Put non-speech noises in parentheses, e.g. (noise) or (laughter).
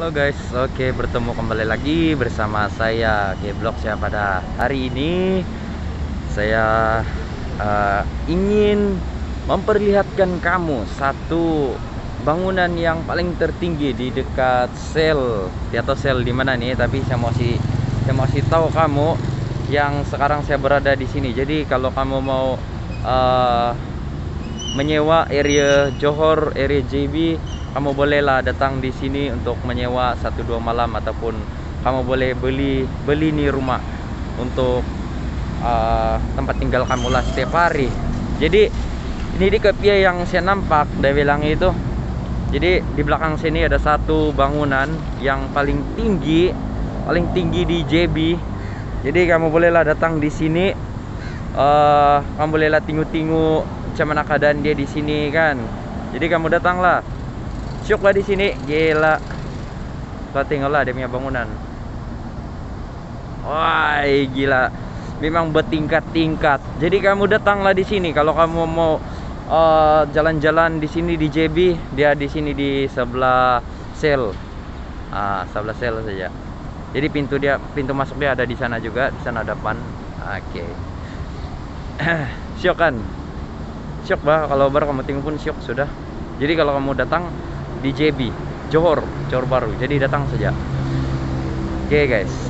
Halo guys, oke bertemu kembali lagi bersama saya Geblok ya pada hari ini saya eh, ingin memperlihatkan kamu satu bangunan yang paling tertinggi di dekat sel di atas sel di mana nih tapi saya mau sih saya mau kasih tahu kamu yang sekarang saya berada di sini. Jadi kalau kamu mau eh, menyewa area Johor, area JB, kamu bolehlah datang di sini untuk menyewa satu dua malam ataupun kamu boleh beli beli nih rumah untuk uh, tempat tinggal kamu lah setiap hari. Jadi ini di kepia yang saya nampak dia bilang itu. Jadi di belakang sini ada satu bangunan yang paling tinggi, paling tinggi di JB. Jadi kamu bolehlah datang di sini. Uh, kamu bolehlah tengok-tengok macam mana keadaan dia di sini kan. Jadi kamu datanglah. Syuk lah di sini, gila. Kau tengoklah dia punya bangunan. Wah, gila. Memang bertingkat-tingkat. Jadi kamu datanglah di sini kalau kamu mau eh, jalan-jalan di sini di JB, dia di sini di sebelah sel. Ah, sebelah sel saja. Jadi pintu dia pintu masuk dia ada di sana juga, di sana depan. Oke. (clears throat) Syok kan? Syok bah kalau baru kamu tengok pun syok sudah. Jadi kalau kamu datang di JB, Johor, Johor Baru. Jadi datang saja. Oke guys.